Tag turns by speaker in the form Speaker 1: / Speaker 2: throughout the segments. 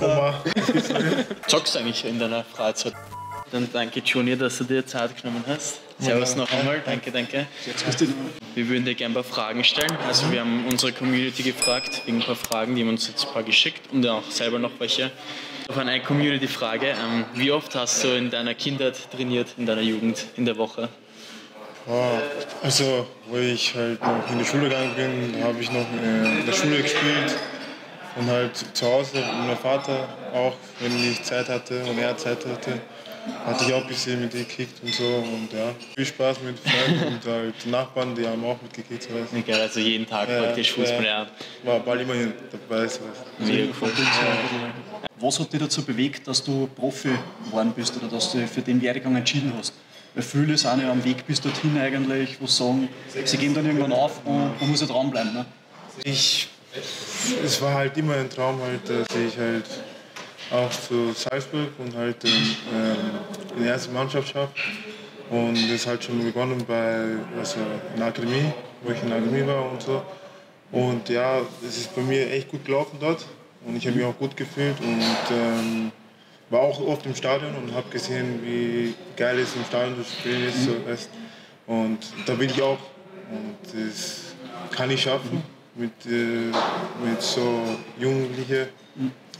Speaker 1: Oma.
Speaker 2: Zockst du eigentlich in deiner Freizeit? Dann danke Junior, dass du dir Zeit genommen hast. Servus noch einmal, danke, danke. Wir würden dir gerne ein paar Fragen stellen. Also wir haben unsere Community gefragt, wegen ein paar Fragen, die haben uns jetzt ein paar geschickt und auch selber noch welche. Auf eine Community-Frage, ähm, wie oft hast du in deiner Kindheit trainiert, in deiner Jugend, in der Woche?
Speaker 1: Ja, also, wo ich halt noch in die Schule gegangen bin, habe ich noch in der Schule gespielt und halt zu Hause meinem Vater auch, wenn ich Zeit hatte und er Zeit hatte, hatte ich auch ein bisschen mit gekickt und so und ja, viel Spaß mit Freunden und halt die Nachbarn, die haben auch mitgekickt. So was.
Speaker 2: Okay, also jeden Tag
Speaker 1: Ja,
Speaker 2: praktisch Fußball, ja.
Speaker 1: War bald immer dabei. So was.
Speaker 2: Mega cool.
Speaker 3: Was hat dich dazu bewegt, dass du Profi geworden bist oder dass du dich für den Werdegang entschieden hast? Weil viele sind ja am Weg bis dorthin eigentlich, wo sie sagen, sie gehen dann irgendwann auf und man muss ja dranbleiben. Ne?
Speaker 1: Ich, es war halt immer ein Traum, halt, dass ich halt auch zu Salzburg und halt ähm, in die erste Mannschaft schaffe. Und das hat schon begonnen bei also in der Akademie, wo ich in der Akademie war und so. Und ja, es ist bei mir echt gut gelaufen dort und ich habe mich auch gut gefühlt und ähm, war auch oft im Stadion und habe gesehen, wie geil es im Stadion zu spielen ist. Und da will ich auch. Und das kann ich schaffen mit, äh, mit so jugendlichen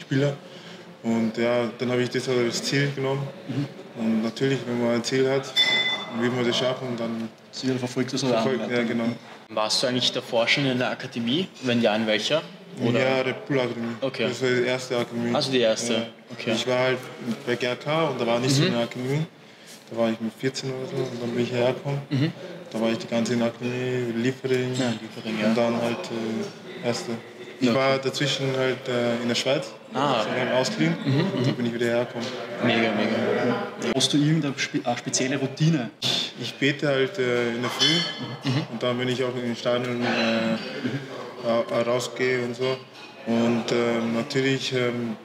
Speaker 1: Spielern. Und ja, dann habe ich das als Ziel genommen. Und natürlich, wenn man ein Ziel hat, will man das schaffen, dann
Speaker 3: Sicher verfolgt das oder auch
Speaker 1: folgt, ja genau.
Speaker 2: Warst du eigentlich davor schon in der Akademie? Wenn ja, in welcher? Oder?
Speaker 1: Ja, Red Bull Akademie.
Speaker 2: Okay.
Speaker 1: Das war die erste Akademie.
Speaker 2: Also die erste,
Speaker 1: Ja.
Speaker 2: okay. Mhm.
Speaker 1: Ich war halt bei GRK und da war nicht so eine Akademie. Da war ich mit 14 oder so und dann bin ich hergekommen. Da war ich die ganze in Akademie, Liefering.
Speaker 2: Mhm. Ja, Liefering, ja.
Speaker 1: Und dann halt äh, erste. Ich
Speaker 2: Ja.
Speaker 1: war dazwischen halt äh, in der Schweiz.
Speaker 2: Ah.
Speaker 1: So lange ausgeliehen. Und da bin ich wieder hergekommen.
Speaker 2: Mega, mega.
Speaker 3: Hast du irgendeine spe eine spezielle Routine?
Speaker 1: Ich bete halt äh, in der Früh und dann, wenn ich auch in den Stadion äh, ra- rausgehe und so. Und ähm, natürlich, ähm,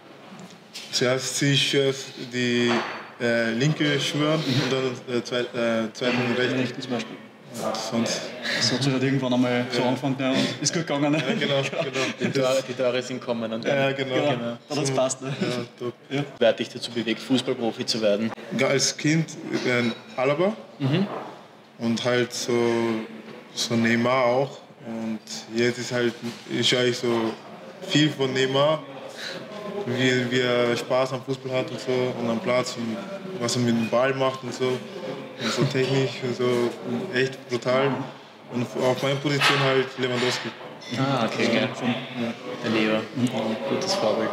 Speaker 1: zuerst ziehe ich äh, die äh, linke Schuhe und dann äh, zweit, äh, zweiten rechten.
Speaker 3: Rechten zum Beispiel.
Speaker 1: Und sonst,
Speaker 3: Das hat sich halt irgendwann einmal so angefangen ja, und ist gut gegangen. Ne?
Speaker 1: ja, genau,
Speaker 2: Die
Speaker 1: genau.
Speaker 2: Tore, die Tore sind kommen und
Speaker 1: Ja,
Speaker 2: dann
Speaker 1: genau.
Speaker 3: Genau,
Speaker 1: genau.
Speaker 3: dann hat's passt. Ne?
Speaker 1: Ja, top.
Speaker 2: wer hat dich dazu bewegt, Fußballprofi zu werden?
Speaker 1: Ja, als Kind äh, Alaba und halt so, so Neymar auch. Und jetzt ist halt, ich schaue ich so viel von Neymar, wie, wie er Spaß am Fußball hat und so und am Platz und was er mit dem Ball macht und so. Und so technisch und so echt brutal. Und auf meiner Position halt Lewandowski.
Speaker 2: Ah, okay, geil. Der Leo, gutes Vorbild.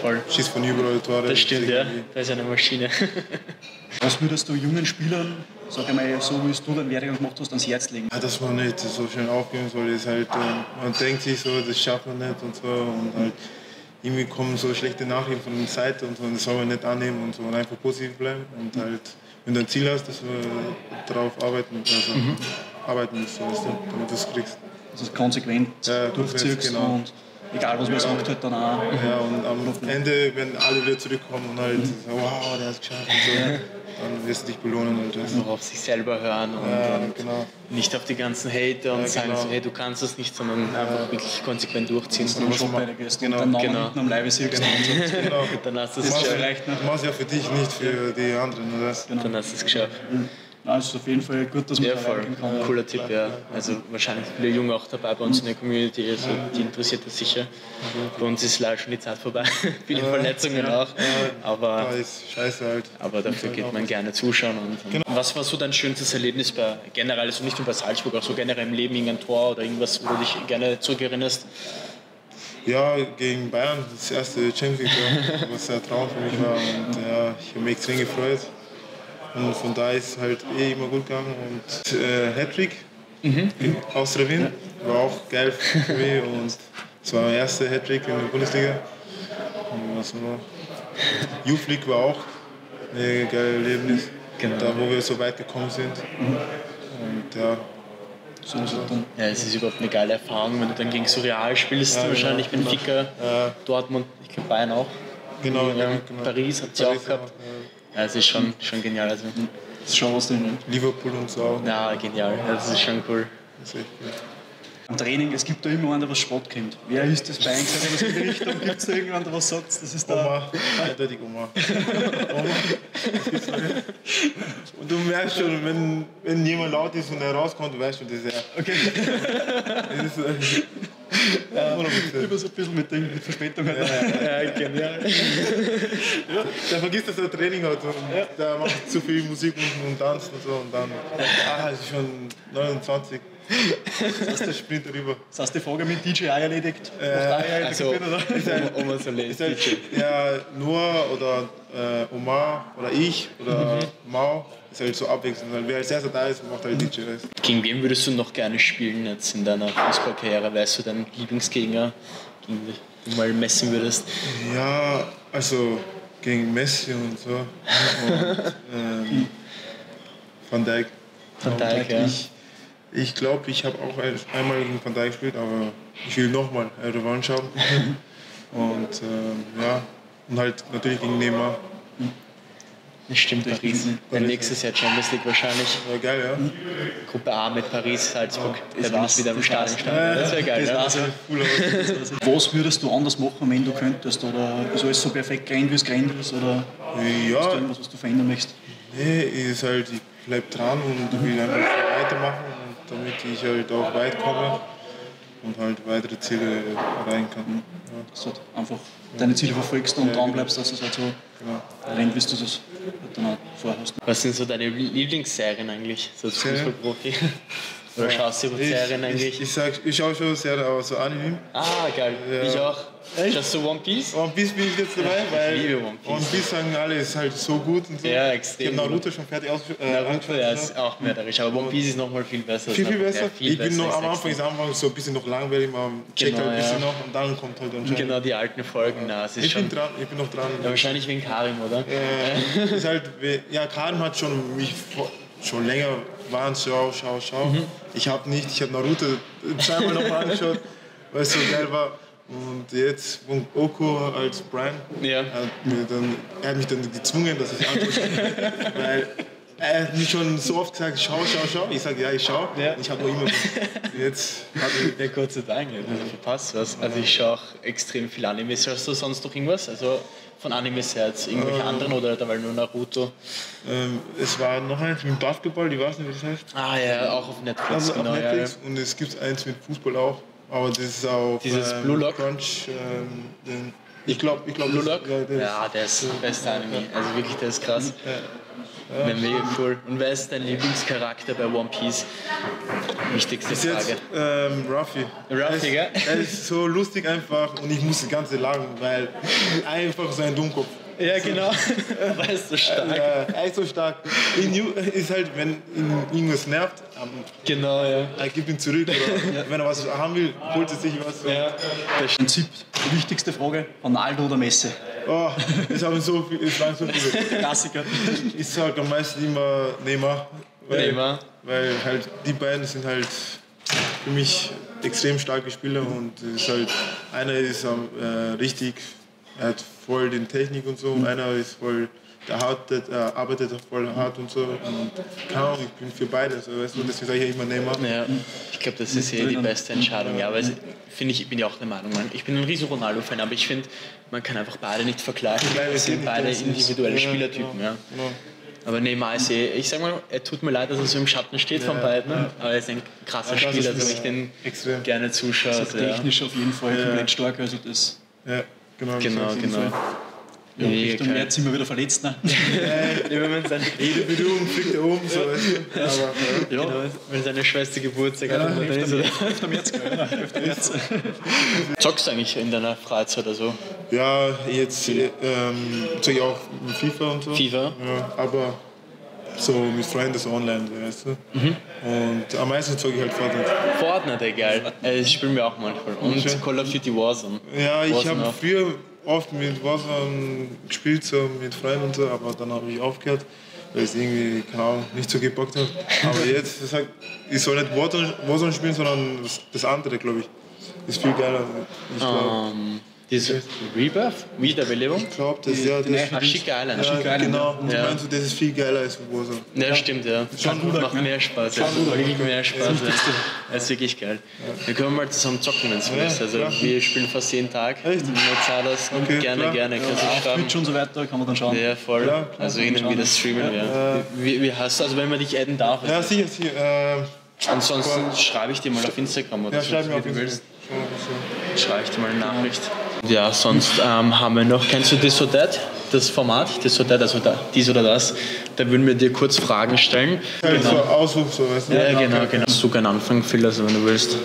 Speaker 2: Voll.
Speaker 1: Schießt von überall Tore.
Speaker 2: Das stimmt, ja. Da ist eine Maschine.
Speaker 3: Was würdest du jungen Spielern, sag ich mal, so wie es du deinen Werdegang gemacht hast, ans Herz legen?
Speaker 1: Ja, dass man nicht so schnell aufgeben soll, ist halt, äh, man denkt sich so, das schafft man nicht und so und halt irgendwie kommen so schlechte Nachrichten von der Seite und so, und das soll man nicht annehmen und so und einfach positiv bleiben und halt, wenn du ein Ziel hast, dass du darauf arbeiten, also arbeiten musst, weißt du, damit du es kriegst.
Speaker 3: Also konsequent
Speaker 1: Ja,
Speaker 3: durchziehst
Speaker 1: genau.
Speaker 3: und egal was man sagt, halt dann auch.
Speaker 1: Ja, und am Ende, wenn alle wieder zurückkommen und halt, so, wow, der hat es geschafft und so, dann wirst du dich belohnen und das.
Speaker 2: Nur auf sich selber hören und,
Speaker 1: Ja,
Speaker 2: und
Speaker 1: genau.
Speaker 2: nicht auf die ganzen Hater und
Speaker 1: Ja,
Speaker 2: sagen
Speaker 1: genau.
Speaker 2: so, hey, du kannst das nicht, sondern einfach wirklich konsequent durchziehen.
Speaker 3: Wenn du schon beide gehst
Speaker 1: Genau,
Speaker 3: und dann
Speaker 2: genau.
Speaker 3: am Leibe siehst und so.
Speaker 1: Genau.
Speaker 2: Dann hast du es geschafft.
Speaker 3: erreicht,
Speaker 1: du machst ja für dich, nicht für die anderen, oder?
Speaker 2: Dann hast du es geschafft.
Speaker 3: Nein, es ist auf jeden Fall gut, dass man
Speaker 2: Ja,
Speaker 3: da
Speaker 2: voll.
Speaker 3: kann.
Speaker 2: Cooler Tipp, ja. Also wahrscheinlich viele Junge auch dabei bei uns in der Community, also die interessiert das sicher. Bei uns ist leider schon die Zeit vorbei. Viele Verletzungen auch. Aber,
Speaker 1: ist scheiße halt.
Speaker 2: aber dafür geht man gerne zuschauen. Und, und Was war so dein schönstes Erlebnis bei generell, also nicht nur bei Salzburg, auch so generell im Leben, irgendein Tor oder irgendwas, wo du dich gerne zurückerinnerst?
Speaker 1: Ja, gegen Bayern, das erste Champions League, was ein Traum für mich war. Und ja, ich habe mich extrem gefreut. Und von da ist halt eh immer gut gegangen. Und äh, Hattrick aus der Wien war auch geil für mich. Und es war mein erster Hattrick in der Bundesliga. Und was noch? Youth League war auch ein geiles Erlebnis.
Speaker 2: Genau.
Speaker 1: Da, wo wir so weit gekommen sind. Und ja,
Speaker 3: So.
Speaker 2: Ja, es ist überhaupt eine geile Erfahrung, wenn du dann gegen Surreal spielst,
Speaker 1: Ja,
Speaker 2: wahrscheinlich
Speaker 1: genau,
Speaker 2: Benfica,
Speaker 1: Ja.
Speaker 2: Dortmund, ich glaube Bayern auch.
Speaker 1: genau.
Speaker 2: Ja,
Speaker 1: genau.
Speaker 2: Paris hat sie auch gehabt.
Speaker 1: ja.
Speaker 2: Ja, es ist schon, schon genial. Also,
Speaker 3: Das ist schon was drin.
Speaker 1: Liverpool und so
Speaker 2: ja, genial. Ja, Das ist schon cool.
Speaker 1: Das ist echt gut.
Speaker 3: Am Training, es gibt da immer einen, der was Sport kennt. Wer ist das bei euch? Was in die Richtung? Gibt es da irgendjemanden, der was sagt? Das ist da.
Speaker 1: Oma, eindeutig Oma. Oma. Und du merkst schon, wenn, wenn jemand laut ist und er rauskommt, du weißt schon, das ist er.
Speaker 3: Okay.
Speaker 1: Das ist,
Speaker 3: Ja, immer so ein bisschen mit, den, mit Verspätung. Halt.
Speaker 2: Ja, genial.
Speaker 1: der vergisst, dass er Training hat und der macht zu viel Musik und, und tanzt und so und dann, ah, es ist schon 29. Das ist der Sprint rüber.
Speaker 3: Das heißt, die Frage mit DJI erledigt. Auch
Speaker 2: Also,
Speaker 3: oder?
Speaker 2: Oma Soleil.
Speaker 1: Ist halt, ja, Noah oder äh, Omar oder ich oder Mao ist halt so abwechselnd. Weil wer als erster da ist, macht halt DJ.
Speaker 2: Gegen wen würdest du noch gerne spielen jetzt in deiner Fußballkarriere? Weißt du deinen Lieblingsgegner, gegen den du mal messen würdest?
Speaker 1: Ja, also gegen Messi und so. Und ähm, Van Dijk.
Speaker 2: Von Dijk, ja.
Speaker 1: Ich, ich glaube, ich habe auch ein, einmal gegen Van Dijk gespielt, aber ich will nochmal eine Revanche haben. und ähm, ja, und halt natürlich gegen Neymar.
Speaker 2: Das stimmt, Paris. Der nächstes Jahr Champions League wahrscheinlich.
Speaker 1: War geil, ja.
Speaker 2: Gruppe A mit Paris, Salzburg. da bin ich wieder im
Speaker 3: das
Speaker 2: Stadion
Speaker 3: war's.
Speaker 2: standen. Das wäre geil,
Speaker 3: Das war's.
Speaker 1: Cool aus.
Speaker 3: Was würdest du anders machen, wenn du könntest? Oder ist alles so perfekt gerannt, wie es gerannt ist? Oder ist da
Speaker 1: Ja,
Speaker 3: irgendwas, was du verändern möchtest?
Speaker 1: nee, ist halt, ich bleib dran und will einfach weitermachen, und damit ich halt auch weit komme und halt weitere Ziele erreichen kann. Ja,
Speaker 3: Dass du halt einfach deine Ziele verfolgst und dran bleibst, dass es halt so
Speaker 1: genau.
Speaker 3: rennt, wie du das dann auch vorhast.
Speaker 2: Was sind so deine Lieblingsserien eigentlich, so als
Speaker 1: Serien?
Speaker 2: Fußballprofi? Oder schaust du über
Speaker 1: Ich,
Speaker 2: Serien
Speaker 1: ich,
Speaker 2: eigentlich?
Speaker 1: ich, sag, ich schaue schon sehr aber so Anime.
Speaker 2: Ah, geil.
Speaker 1: Ja.
Speaker 2: Ich auch. Schaust du One Piece?
Speaker 1: One Piece bin ich jetzt dabei, weil
Speaker 2: liebe One Piece.
Speaker 1: One Piece sagen alle, ist halt so gut und so.
Speaker 2: Ja, extrem
Speaker 1: Ich habe Naruto schon fertig ausgeschaut. Äh,
Speaker 2: Naruto, ja,
Speaker 1: ja.
Speaker 2: ist auch mörderisch, aber One Piece ist noch mal viel besser.
Speaker 1: Viel, viel
Speaker 2: Ja,
Speaker 1: besser.
Speaker 2: viel
Speaker 1: ich bin noch am Anfang, ist am Anfang so ein bisschen noch langweilig, man checkt
Speaker 2: Genau,
Speaker 1: halt ein bisschen
Speaker 2: ja.
Speaker 1: noch und dann kommt halt anscheinend.
Speaker 2: Genau, die alten Folgen, na, es ist
Speaker 1: Ich bin
Speaker 2: schon.
Speaker 1: dran, ich bin noch dran.
Speaker 2: Ja, wahrscheinlich wegen Karim, oder?
Speaker 1: Äh, ist halt, ja, Karim hat schon mich schon länger waren, schau, schau, schau.
Speaker 2: Mhm.
Speaker 1: Ich habe nicht, ich habe Naruto zweimal noch mal angeschaut, weil es so geil war. Und jetzt, und Oko als Brian,
Speaker 2: Ja.
Speaker 1: er, hat mir dann, er hat mich dann gezwungen, dass ich anschaue. weil er hat mich schon so oft gesagt, schau, schau, schau. Ich sage, ja, ich schau.
Speaker 2: Ja.
Speaker 1: Ich habe noch immer. Jetzt hat er
Speaker 2: Ja, Gott sei Dank, also verpasst was. Also ich schaue auch extrem viel Animes. Schaust du sonst noch irgendwas? Also von Animes her jetzt irgendwelche anderen oder dabei nur Naruto?
Speaker 1: Ähm, es war noch eins mit Basketball, ich weiß nicht, wie das heißt.
Speaker 2: Ah ja, auch auf Netflix,
Speaker 1: Also
Speaker 2: genau.
Speaker 1: auf
Speaker 2: Ja, ja.
Speaker 1: Netflix und es gibt eins mit Fußball auch, aber das ist auf
Speaker 2: Dieses Blue Lock?
Speaker 1: Crunch. Ähm, ich glaube, ich glaube,
Speaker 2: Blue Lock?
Speaker 1: Ja, das,
Speaker 2: Ja, der ist der beste Anime. Also wirklich, der ist krass. Wäre mega cool. Und wer ist dein Lieblingscharakter bei One Piece? Wichtigste
Speaker 1: Bis jetzt
Speaker 2: Frage.
Speaker 1: ähm, Ruffy.
Speaker 2: Ruffy,
Speaker 1: er ist,
Speaker 2: gell?
Speaker 1: er ist so lustig einfach und ich musste ganz lachen, weil einfach so ein Dummkopf.
Speaker 2: Ja, genau. Er ist so stark.
Speaker 1: Ja, er ist so stark. In You ist halt, wenn ihn irgendwas nervt,
Speaker 2: Genau, ja.
Speaker 1: er gibt ihn zurück. Oder wenn er was haben will, holt er sich was.
Speaker 2: ja.
Speaker 3: Im Prinzip die wichtigste Frage: Ronaldo oder Messi?
Speaker 1: Oh, es haben so viel, es waren so viele.
Speaker 3: Klassiker.
Speaker 1: Ich sag am meisten immer Neymar. Weil,
Speaker 2: Neymar.
Speaker 1: Weil halt die beiden sind halt für mich extrem starke Spieler und ist halt, einer ist äh, richtig, er hat voll den Technik und so und einer ist voll, der arbeitet, äh, arbeitet auch voll hart und so. Und keine Ahnung, ich bin für beide, so, weißt du, deswegen sage ich ja immer Neymar.
Speaker 2: Ja, ich glaube, das ist eh die beste Entscheidung. Ja, weil finde ich, ich bin ja auch der Meinung, man, ich bin ein riesen Ronaldo-Fan, aber ich finde, man kann einfach beide nicht vergleichen.
Speaker 1: Vergleichen
Speaker 2: Das sind beide individuelle
Speaker 1: ja,
Speaker 2: Spielertypen, ja.
Speaker 1: Genau.
Speaker 2: Aber Neymar ist eh, ich sag mal, er tut mir leid, dass er so im Schatten steht von beiden, aber er ist ein krasser
Speaker 1: Ja,
Speaker 2: Spieler,
Speaker 1: Spieler,
Speaker 2: dem ich den
Speaker 1: extrem.
Speaker 2: gerne zuschaue. Also, ja.
Speaker 3: Technisch auf jeden Fall komplett stark. Also das
Speaker 1: Ja, genau.
Speaker 2: Genau, genau.
Speaker 1: Fall.
Speaker 3: ja,
Speaker 2: Mega
Speaker 3: Richtung. März sind wir wieder verletzt. Ne?
Speaker 2: Immer wenn seine,
Speaker 1: Jede Berührung fliegt da oben, so, du. Aber, ja.
Speaker 2: genau, wenn seine Schwester Geburtstag hat und dann ist er da.
Speaker 3: 11. März? Ja, 11. März.
Speaker 2: Zockst du eigentlich in deiner Freizeit oder so?
Speaker 1: Ja, jetzt äh, ähm, zeige ich auch FIFA und so.
Speaker 2: FIFA?
Speaker 1: Ja, aber so mit Freunden so online, weißt du. Und am meisten zeige ich halt Fortnite.
Speaker 2: Fortnite, egal. Äh, Das spielen wir auch manchmal. Und
Speaker 1: Schön.
Speaker 2: Call of Duty Warzone.
Speaker 1: Ja, ich habe früher oft mit Warzone gespielt, so mit Freunden und so, aber dann habe ich aufgehört, weil es irgendwie, keine Ahnung, nicht so gebockt hat. Aber jetzt, das heißt, ich soll nicht Warzone, Warzone spielen, sondern das, andere, glaube ich. Ist viel geiler. Ich glaube.
Speaker 2: Ähm, Diese Rebirth? Wiederbelebung?
Speaker 1: Ich glaube, das, ja, das
Speaker 2: Ah, Chic Island.
Speaker 1: ja, genau. Und
Speaker 2: Ja.
Speaker 1: du meinst, das ist viel geiler als Warzone.
Speaker 2: Ja, stimmt, ja. Macht mehr Spaß. Ja. Wirklich mehr Spaß. Ja. Das ist wirklich geil. Wir können mal zusammen zocken, wenn du willst. Also,
Speaker 1: klar.
Speaker 2: wir spielen fast jeden Tag.
Speaker 1: Echt?
Speaker 2: Du zahlst,
Speaker 1: Okay,
Speaker 2: gerne,
Speaker 1: klar.
Speaker 2: gerne. Kannst du
Speaker 3: Auf
Speaker 2: schreiben.
Speaker 3: Twitch und so weiter kann man dann schauen.
Speaker 2: Ja, voll.
Speaker 1: Klar, klar,
Speaker 2: also hin und wieder streamen, ja. Wie, wie hast du, also wenn man dich adden darf,
Speaker 1: Ja, sicher, sicher. Äh,
Speaker 2: ansonsten schreibe ich dir mal auf Instagram oder
Speaker 1: ja,
Speaker 2: so,
Speaker 1: schreib mir auf
Speaker 2: du
Speaker 1: Instagram.
Speaker 2: willst. Schreibe ich dir mal eine Nachricht. Ja, sonst ähm, haben wir noch, kennst du This or That? Das Format, This or That, also da, dies oder das. Da würden wir dir kurz Fragen stellen.
Speaker 1: Halt so Ausruf, so weißt du.
Speaker 2: Ja, genau, genau. Such einen Anfang, Phil, also wenn du willst.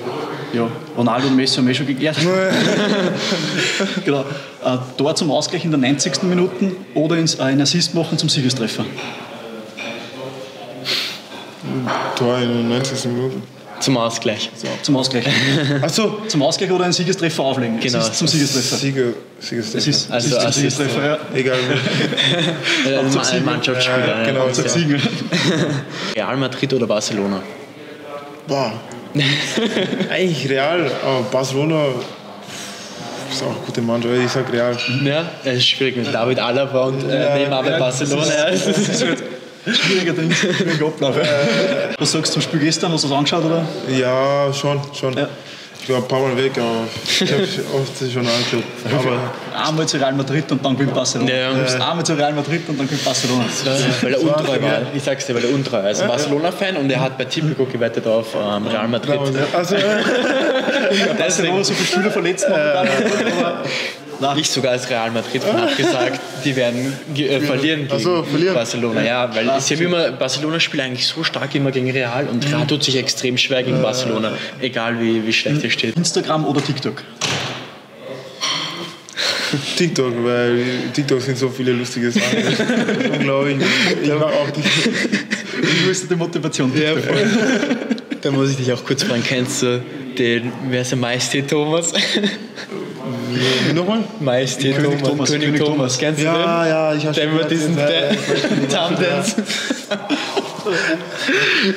Speaker 3: Ja, Ronaldo und Messi haben wir eh schon geklärt. genau. Äh, Tor zum Ausgleich in der 90. Minute oder ins, äh, einen Assist machen zum Siegestreffer.
Speaker 1: Tor in den 90. Minuten.
Speaker 2: Zum Ausgleich.
Speaker 3: Zum Ausgleich.
Speaker 1: Achso,
Speaker 3: zum Ausgleich oder einen Siegestreffer auflegen.
Speaker 2: Genau.
Speaker 3: Assist zum Siegestreffer.
Speaker 1: Sieger, Siegerstreffer.
Speaker 3: Es ist,
Speaker 2: Also
Speaker 3: es ist zum Siegestreffer, ja.
Speaker 1: Egal.
Speaker 2: Äh,
Speaker 3: Hauptsache
Speaker 2: ein
Speaker 3: Siegen.
Speaker 2: Mannschaftsspieler.
Speaker 1: Ja,
Speaker 2: ja.
Speaker 1: genau.
Speaker 3: Zum Siegen.
Speaker 2: Real Madrid oder Barcelona?
Speaker 1: Boah. Eigentlich Real, aber Barcelona ist auch eine gute Mannschaft. Ich sag Real.
Speaker 2: Ja, es ist schwierig mit David Alaba und äh, Neymar bei Barcelona. Ja, das ist
Speaker 3: Schwieriger Ding, schwieriger Ablauf. Was sagst du zum Spiel gestern? Hast du das angeschaut? Oder?
Speaker 1: Ja, schon, schon.
Speaker 3: Ja.
Speaker 1: Ich war ein paar Mal weg, aber ich habe oft schon angeschaut. Aber
Speaker 3: Einmal zu Real Madrid und dann gewinnt Barcelona.
Speaker 2: Ja.
Speaker 3: Einmal zu Real Madrid und dann gewinnt Barcelona.
Speaker 2: weil er untreu war. Ich sag's dir, weil er untreu war. Er ist ein Barcelona-Fan und er hat bei Tipico gewettet auf ähm, Real Madrid.
Speaker 1: also,
Speaker 3: Barcelona so viele Spieler verletzt aber- Nein.
Speaker 2: Ich sogar als Real Madrid-Fan habe gesagt, die werden äh, verlieren gegen
Speaker 1: Ach so, verlieren.
Speaker 2: Barcelona. Ja, weil sie haben immer, Barcelona spielt eigentlich so stark immer gegen Real und Real tut sich extrem schwer gegen Barcelona, egal wie, wie schlecht er steht.
Speaker 3: Instagram oder TikTok?
Speaker 1: TikTok, weil TikTok sind so viele lustige Sachen. Unglaublich. Ich mag auch TikTok.
Speaker 3: Wie ist die Motivation? TikTok?
Speaker 2: Da muss ich dich auch kurz fragen, kennst du den, wer ist der Majestät Thomas?
Speaker 1: Nochmal?
Speaker 2: Majestät
Speaker 3: König
Speaker 2: Thomas,
Speaker 3: Thomas,
Speaker 2: König
Speaker 3: König
Speaker 2: Thomas,
Speaker 3: Thomas.
Speaker 2: kennst du
Speaker 1: Ja,
Speaker 2: den?
Speaker 1: ja, ich habe
Speaker 2: Der mit diesen Tumdance.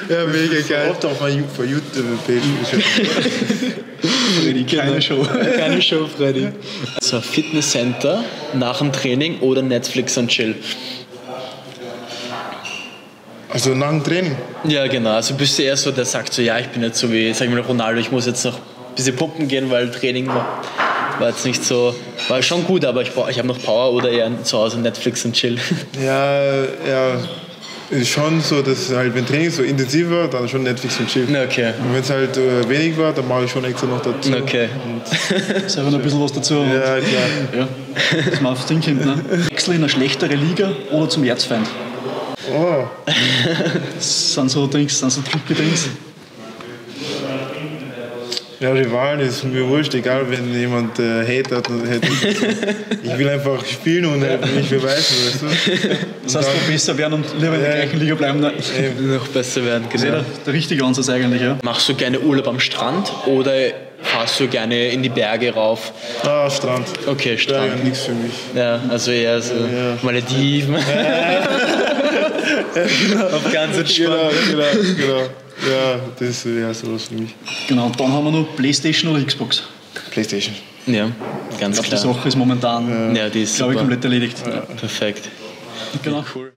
Speaker 1: Ja, mega geil. Oft auf meiner For YouTube-Page.
Speaker 3: Keine Show.
Speaker 2: Keine Show, Freddy. So, Fitnesscenter nach dem Training oder Netflix und Chill?
Speaker 1: Also nach dem Training.
Speaker 2: Ja, genau. Also bist du eher so, der sagt so, ja, ich bin jetzt so wie, sag ich mal, Ronaldo, ich muss jetzt noch ein bisschen pumpen gehen, weil Training war, war jetzt nicht so, war schon gut, aber ich, ich habe noch Power oder eher zu Hause Netflix und Chill.
Speaker 1: Ja, ja. Ist schon so, dass halt, wenn Training so intensiv war, dann schon Netflix und Chill.
Speaker 2: Okay.
Speaker 1: Und wenn es halt äh, wenig war, dann mache ich schon extra noch dazu.
Speaker 2: Okay.
Speaker 3: Selber noch ein bisschen was dazu. und-
Speaker 1: Ja, klar.
Speaker 3: Ja, dass man aufs Ding kommt. Ne? Wechsel in eine schlechtere Liga oder zum Erzfeind?
Speaker 1: Oh,
Speaker 3: Das sind so Dings, sind so tricky Dings.
Speaker 1: Ja, Rivalen ist mir wurscht, egal wenn jemand äh, Hate hat. und Hate. Ich will einfach spielen und halt mich beweisen, weißt du?
Speaker 3: Das heißt, noch besser werden und lieber in der
Speaker 1: Ja.
Speaker 3: gleichen Liga bleiben. Ne?
Speaker 2: Noch besser werden,
Speaker 3: Das ist
Speaker 2: genau.
Speaker 3: der, der richtige Ansatz eigentlich. Ja.
Speaker 2: Machst du gerne Urlaub am Strand oder fahrst du gerne in die Berge rauf?
Speaker 1: Ah, Strand.
Speaker 2: Okay,
Speaker 1: Ja,
Speaker 2: Strand.
Speaker 1: nichts für mich.
Speaker 2: Ja, also eher so Malediven. Auf ganz entspannt.
Speaker 1: Genau, genau, genau. Ja, das wäre sowas für mich.
Speaker 3: Genau, und dann haben wir noch Playstation oder Xbox.
Speaker 1: Playstation.
Speaker 2: Ja, ganz
Speaker 3: Ich glaube, die
Speaker 2: klar.
Speaker 3: Sache ist momentan,
Speaker 2: Ja, die ist
Speaker 3: glaube ich, komplett erledigt.
Speaker 2: Perfekt.
Speaker 3: Genau.
Speaker 2: Cool.